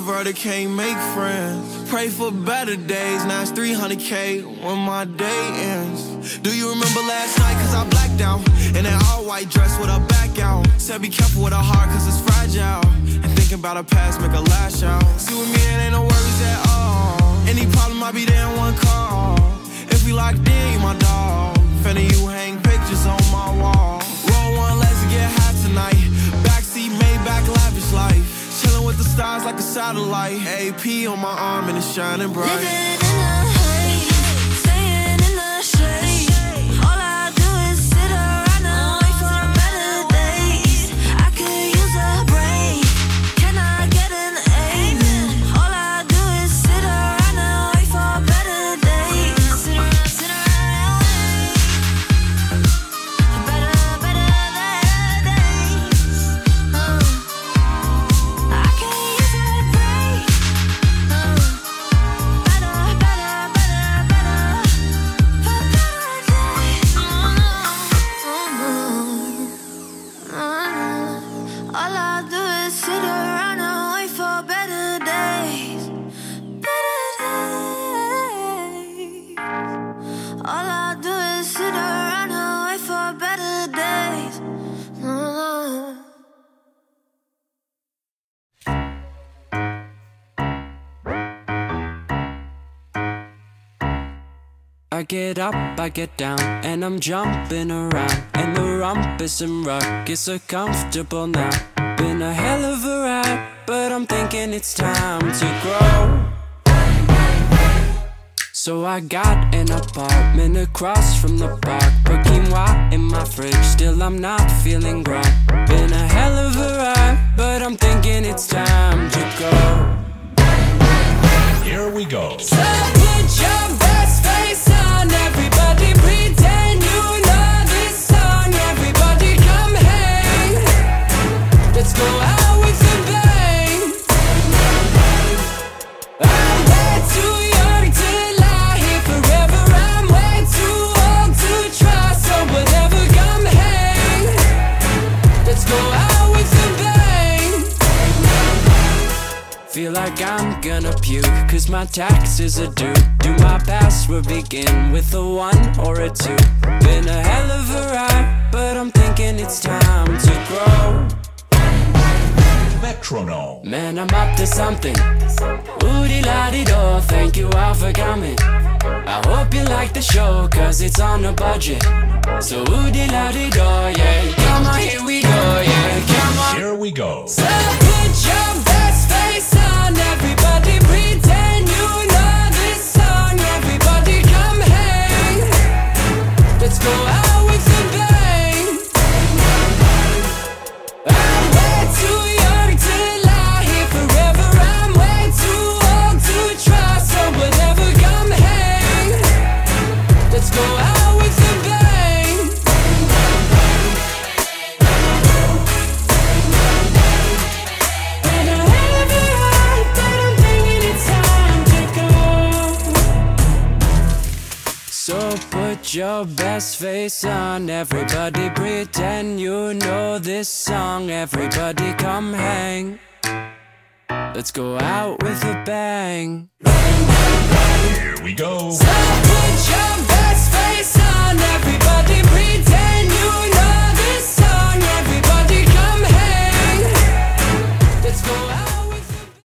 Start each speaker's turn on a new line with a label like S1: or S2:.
S1: brother can't make friends. Pray for better days, now it's 300k when my day ends. Do you remember last night? Cause I blacked out. In an all white dress with a back out. Said be careful with a heart cause it's fragile. And thinking about a past make a lash out. See with me, it ain't no worries at all. Any problem, I'll be there in one call. If we locked in, you my dog. Finna you hang pictures on satellite. AP on my arm and it's shining bright.
S2: I get
S3: up, I get down, and I'm jumping around. And the rumpus and is so comfortable now. Been a hell of a ride, but I'm thinking it's time to grow. So I got an apartment across from the park. Put quinoa in my fridge, still I'm not feeling grown. Been a hell of a ride, but I'm thinking it's time to go.
S4: Here we go.
S3: So gonna puke, cause my taxes are due. Do my password begin with a one or a two? Been a hell of a ride, but I'm thinking it's time to grow.
S4: Metronome.
S3: Man, I'm up to something. Woody la di do, thank you all for coming. I hope you like the show, cause it's on a budget. So woody la di do, yeah. Come on, here we go, yeah. Come on.
S4: Here we go.
S3: So put your best face on, everybody pretend you know this song. Everybody come hang. Let's go out with a bang. Bang, bang, bang,
S4: Here we go.
S3: So